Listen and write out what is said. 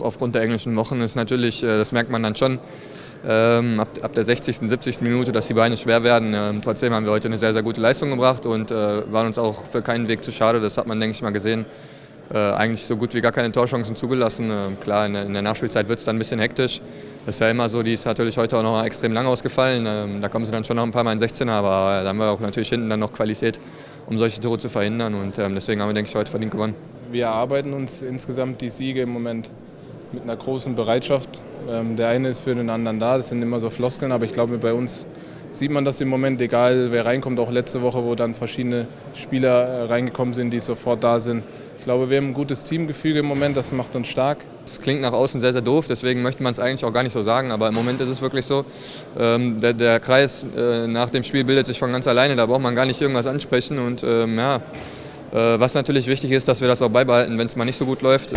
Aufgrund der englischen Wochen ist natürlich, äh, das merkt man dann schon, ähm, ab, der 60., 70. Minute, dass die Beine schwer werden. Ähm, trotzdem haben wir heute eine sehr, sehr gute Leistung gebracht und äh, waren uns auch für keinen Weg zu schade. Das hat man, denke ich, mal gesehen. Äh, eigentlich so gut wie gar keine Torchancen zugelassen. Äh, klar, in der, Nachspielzeit wird es dann ein bisschen hektisch. Das ist ja immer so, die ist natürlich heute auch noch extrem lang ausgefallen. Ähm, da kommen sie dann schon noch ein paar Mal in 16er, aber da haben wir auch natürlich hinten dann noch Qualität, um solche Tore zu verhindern. Und ähm, deswegen haben wir, denke ich, heute verdient gewonnen. Wir erarbeiten uns insgesamt die Siege im Moment mit einer großen Bereitschaft. Ähm, der eine ist für den anderen da, das sind immer so Floskeln, aber ich glaube, bei uns sieht man das im Moment, egal wer reinkommt, auch letzte Woche, wo dann verschiedene Spieler äh, reingekommen sind, die sofort da sind. Ich glaube, wir haben ein gutes Teamgefüge im Moment, das macht uns stark. Es klingt nach außen sehr, sehr doof, deswegen möchte man es eigentlich auch gar nicht so sagen, aber im Moment ist es wirklich so, ähm, der, der, Kreis äh, nach dem Spiel bildet sich von ganz alleine, da braucht man gar nicht irgendwas ansprechen und ähm, ja, äh, was natürlich wichtig ist, dass wir das auch beibehalten, wenn es mal nicht so gut läuft.